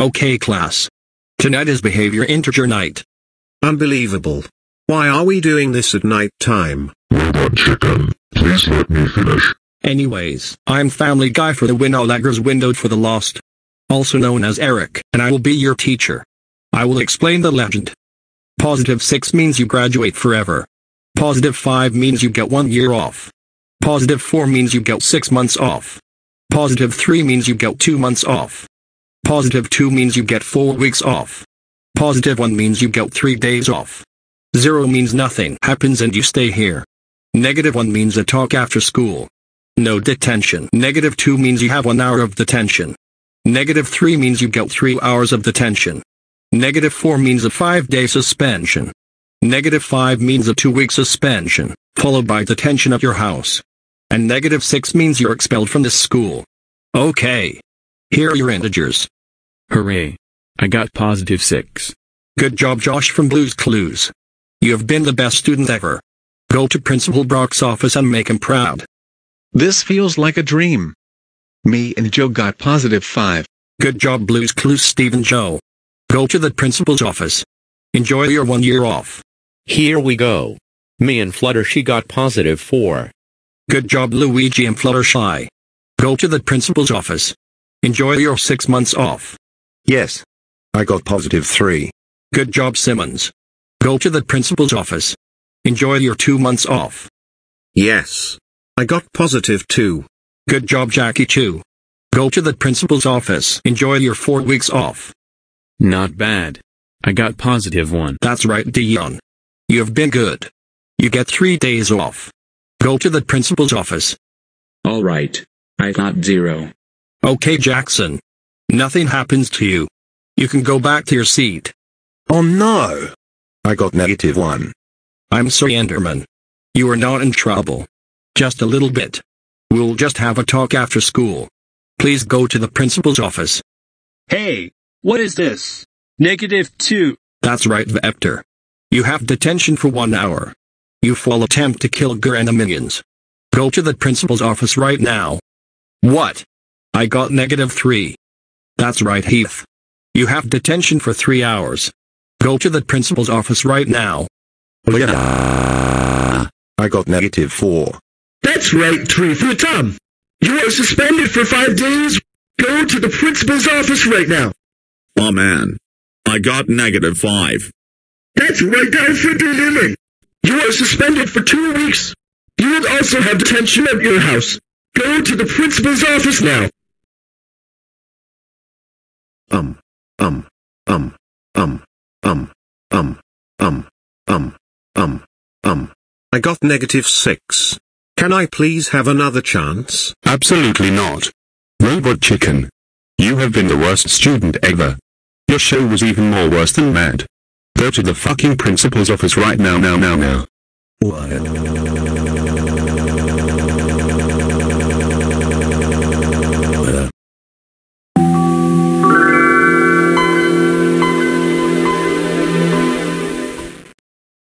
Okay class. Tonight is behavior integer night. Unbelievable. Why are we doing this at night time? Robot chicken, please let me finish. Anyways, I'm Family Guy for the win Winolaggers Window for the Lost. Also known as Eric, and I will be your teacher. I will explain the legend. Positive 6 means you graduate forever. Positive 5 means you get one year off. Positive 4 means you get 6 months off. Positive 3 means you get 2 months off. Positive 2 means you get 4 weeks off. Positive 1 means you get 3 days off. 0 means nothing happens and you stay here. Negative 1 means a talk after school. No detention. Negative 2 means you have 1 hour of detention. Negative 3 means you get 3 hours of detention. Negative 4 means a 5-day suspension. Negative 5 means a 2-week suspension, followed by detention at your house. And negative 6 means you're expelled from this school. Okay. Here are your integers. Hooray. I got positive 6. Good job Josh from Blue's Clues. You have been the best student ever. Go to Principal Brock's office and make him proud. This feels like a dream. Me and Joe got positive 5. Good job Blue's Clues Stephen Joe. Go to the principal's office. Enjoy your one year off. Here we go. Me and Fluttershy got positive 4. Good job Luigi and Fluttershy. Go to the principal's office. Enjoy your six months off. Yes. I got positive 3. Good job Simmons. Go to the principal's office. Enjoy your two months off. Yes. I got positive 2. Good job Jackie Chu. Go to the principal's office. Enjoy your four weeks off. Not bad. I got positive 1. That's right Dion. You have been good. You get three days off. Go to the principal's office. Alright. I got zero. Okay Jackson. Nothing happens to you. You can go back to your seat. Oh no! I got negative 1. I'm sorry Enderman. You are not in trouble. Just a little bit. We'll just have a talk after school. Please go to the principal's office. Hey, what is this? Negative 2. That's right Vector. You have detention for one hour. You fall attempt to kill Gru and the minions. Go to the principal's office right now. What? I got negative 3. That's right Heath. You have detention for 3 hours. Go to the principal's office right now. I got negative 4. That's right, Tree for Tom. You are suspended for five days. Go to the principal's office right now. Oh man. I got negative 5. That's right, Alfred Lily. You are suspended for two weeks. You will also have detention at your house. Go to the principal's office now. Um. Um. Um. Um. Um. Um. Um. Um. Um. Um. I got negative 6. Can I please have another chance? Absolutely not. Robot chicken. You have been the worst student ever. Your show was even more worse than mad. Go to the fucking principal's office right now now now now.